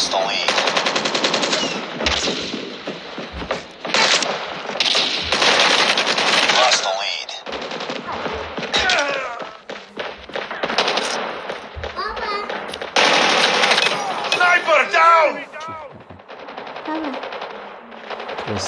lost the lead. Lost the lead. Sniper down! Chris,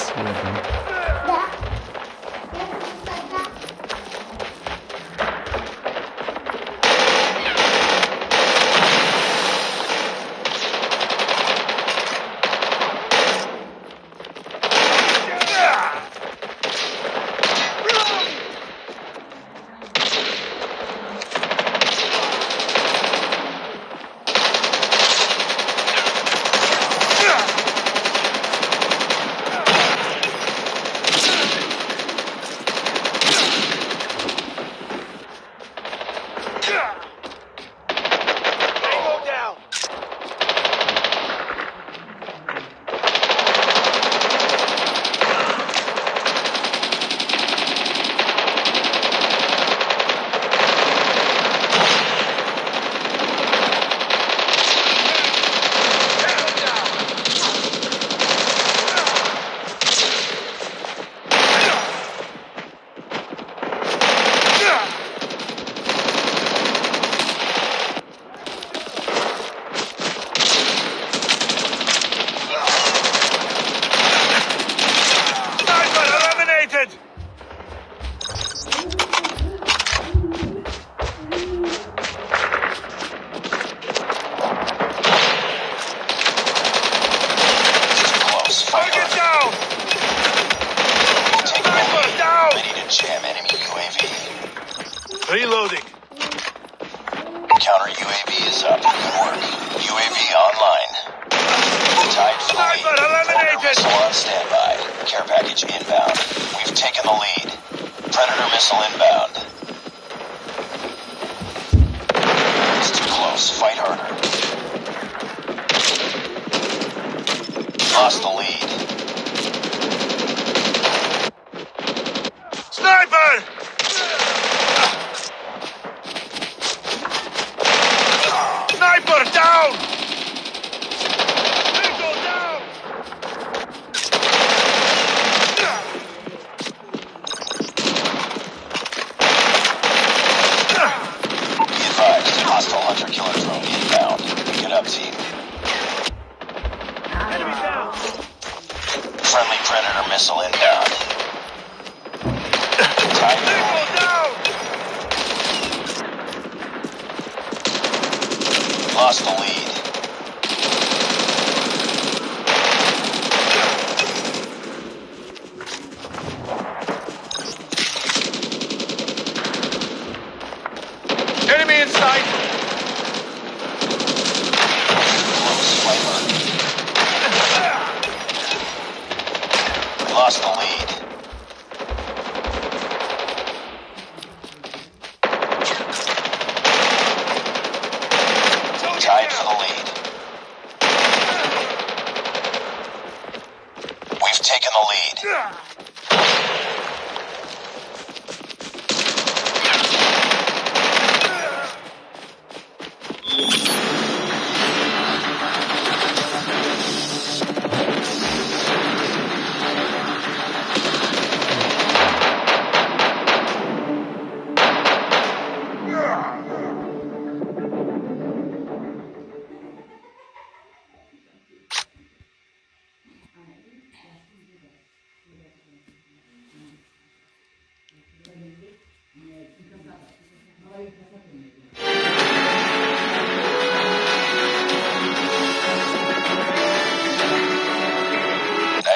Close. Target down! Take the down! Ready to jam enemy UAV. Reloading. Counter UAV is up. Good work. UAV online. Tied for Sniper eliminated. Missile on standby. Care package inbound. We've taken the lead. Predator missile inbound. It's too close. Fight harder. Lost the lead. Sniper! Sniper down! Tango down! Be advised. Hostile hunter killer drone inbound. Get up, team. Enemy down! Friendly Predator missile inbound. Tied for the Tango lead. down! Lost the lead. Enemy in sight! Close. Fight hard. We lost the lead. Tied for the lead. We've taken the lead.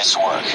Nice work.